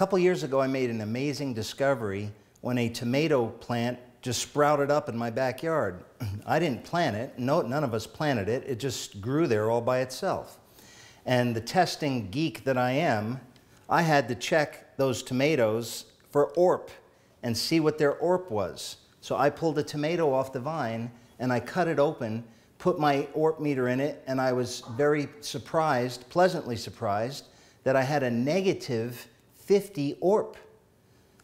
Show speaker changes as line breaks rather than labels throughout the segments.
couple years ago, I made an amazing discovery when a tomato plant just sprouted up in my backyard. I didn't plant it, no, none of us planted it, it just grew there all by itself. And the testing geek that I am, I had to check those tomatoes for ORP and see what their ORP was. So I pulled a tomato off the vine and I cut it open, put my ORP meter in it, and I was very surprised, pleasantly surprised, that I had a negative 50 ORP.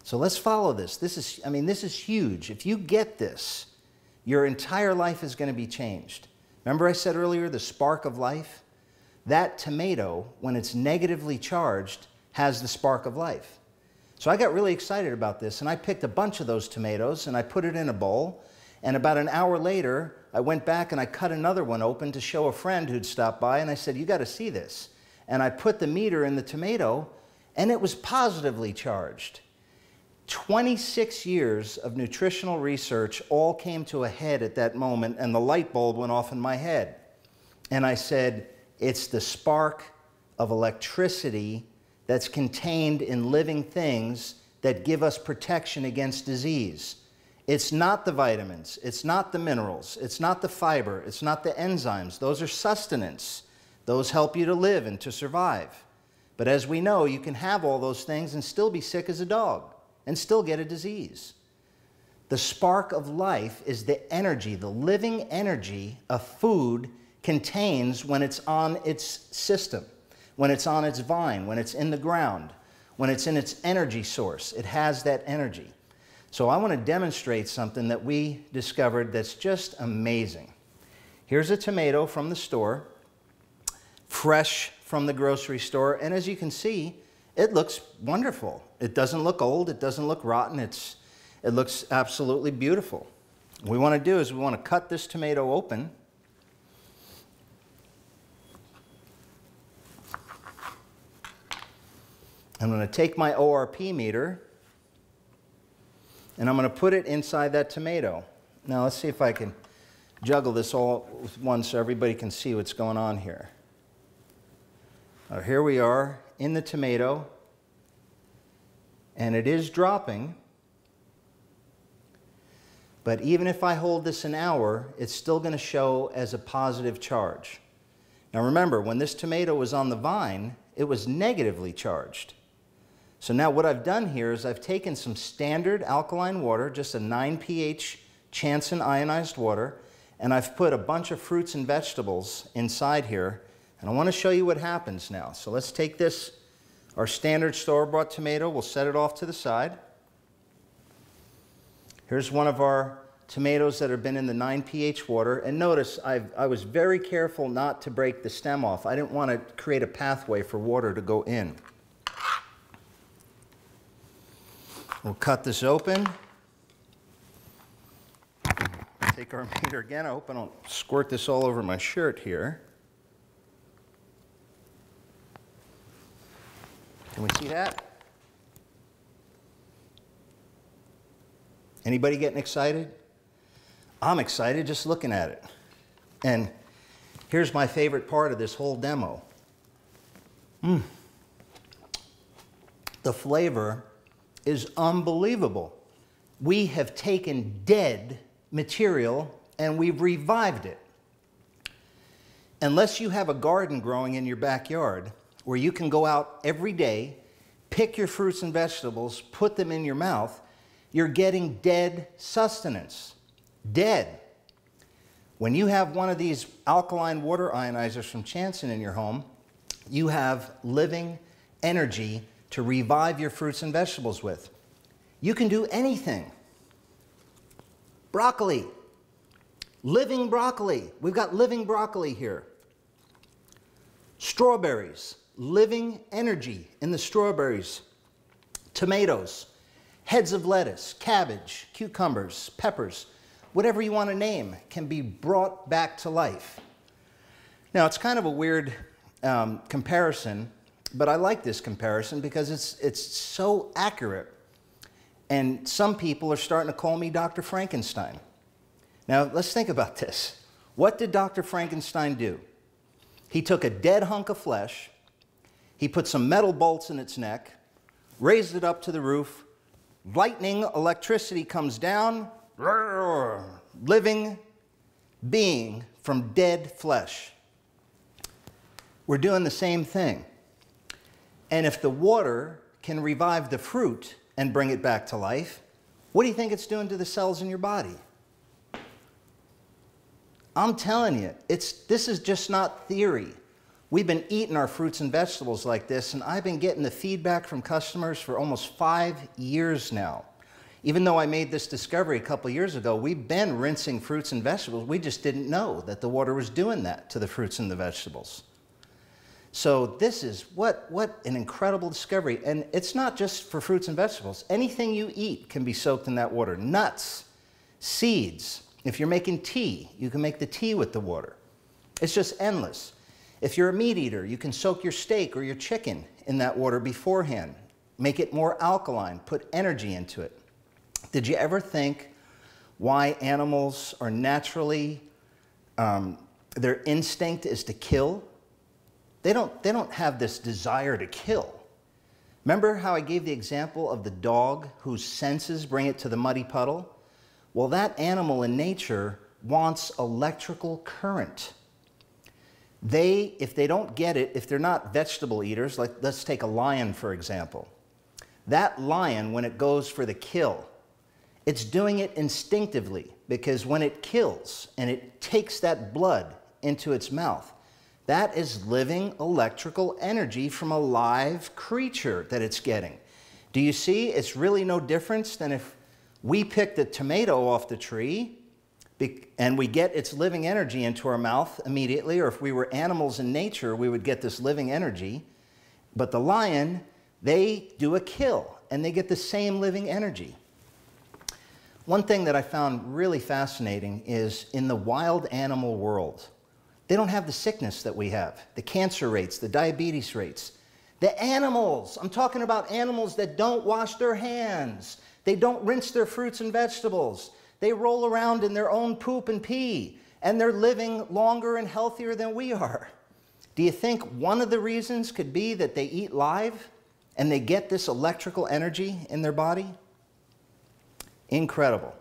So let's follow this. This is, I mean, this is huge. If you get this, your entire life is going to be changed. Remember I said earlier the spark of life? That tomato, when it's negatively charged, has the spark of life. So I got really excited about this and I picked a bunch of those tomatoes and I put it in a bowl. And about an hour later, I went back and I cut another one open to show a friend who'd stopped by and I said, You got to see this. And I put the meter in the tomato and it was positively charged. 26 years of nutritional research all came to a head at that moment, and the light bulb went off in my head. And I said, It's the spark of electricity that's contained in living things that give us protection against disease. It's not the vitamins, it's not the minerals, it's not the fiber, it's not the enzymes. Those are sustenance. Those help you to live and to survive. But as we know, you can have all those things and still be sick as a dog and still get a disease. The spark of life is the energy, the living energy a food contains when it's on its system, when it's on its vine, when it's in the ground, when it's in its energy source. It has that energy. So I want to demonstrate something that we discovered that's just amazing. Here's a tomato from the store, fresh from the grocery store, and as you can see, it looks wonderful. It doesn't look old, it doesn't look rotten, it's, it looks absolutely beautiful. What we want to do is we want to cut this tomato open. I'm going to take my ORP meter and I'm going to put it inside that tomato. Now let's see if I can juggle this all with one so everybody can see what's going on here. Now here we are in the tomato and it is dropping. But even if I hold this an hour, it's still going to show as a positive charge. Now remember, when this tomato was on the vine, it was negatively charged. So now what I've done here is I've taken some standard alkaline water, just a 9 pH Chanson ionized water, and I've put a bunch of fruits and vegetables inside here. And I want to show you what happens now. So let's take this our standard store-bought tomato, we'll set it off to the side. Here's one of our tomatoes that have been in the 9 pH water. And notice I've, I was very careful not to break the stem off. I didn't want to create a pathway for water to go in. We'll cut this open. Take our meter again. I hope I don't squirt this all over my shirt here. Can we see that? Anybody getting excited? I'm excited just looking at it. And here's my favorite part of this whole demo. Mm. The flavor is unbelievable. We have taken dead material and we've revived it. Unless you have a garden growing in your backyard, where you can go out every day, pick your fruits and vegetables, put them in your mouth, you're getting dead sustenance. Dead. When you have one of these alkaline water ionizers from Chanson in your home, you have living energy to revive your fruits and vegetables with. You can do anything. Broccoli. Living broccoli. We've got living broccoli here. Strawberries living energy in the strawberries, tomatoes, heads of lettuce, cabbage, cucumbers, peppers, whatever you want to name can be brought back to life. Now, it's kind of a weird um, comparison, but I like this comparison because it's, it's so accurate. And some people are starting to call me Dr. Frankenstein. Now, let's think about this. What did Dr. Frankenstein do? He took a dead hunk of flesh he put some metal bolts in its neck, raised it up to the roof. Lightning, electricity comes down, living being from dead flesh. We're doing the same thing. And if the water can revive the fruit and bring it back to life, what do you think it's doing to the cells in your body? I'm telling you, it's, this is just not theory. We've been eating our fruits and vegetables like this, and I've been getting the feedback from customers for almost five years now. Even though I made this discovery a couple years ago, we've been rinsing fruits and vegetables. We just didn't know that the water was doing that to the fruits and the vegetables. So this is what, what an incredible discovery. And it's not just for fruits and vegetables. Anything you eat can be soaked in that water. Nuts, seeds, if you're making tea, you can make the tea with the water. It's just endless. If you're a meat eater, you can soak your steak or your chicken in that water beforehand. Make it more alkaline, put energy into it. Did you ever think why animals are naturally, um, their instinct is to kill? They don't, they don't have this desire to kill. Remember how I gave the example of the dog whose senses bring it to the muddy puddle? Well, that animal in nature wants electrical current. They, if they don't get it, if they're not vegetable eaters, like let's take a lion for example. That lion, when it goes for the kill, it's doing it instinctively because when it kills and it takes that blood into its mouth, that is living electrical energy from a live creature that it's getting. Do you see? It's really no difference than if we pick the tomato off the tree and we get its living energy into our mouth immediately, or if we were animals in nature, we would get this living energy. But the lion, they do a kill and they get the same living energy. One thing that I found really fascinating is in the wild animal world, they don't have the sickness that we have, the cancer rates, the diabetes rates. The animals, I'm talking about animals that don't wash their hands, they don't rinse their fruits and vegetables. They roll around in their own poop and pee, and they're living longer and healthier than we are. Do you think one of the reasons could be that they eat live and they get this electrical energy in their body? Incredible.